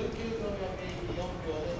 19秒約4秒です。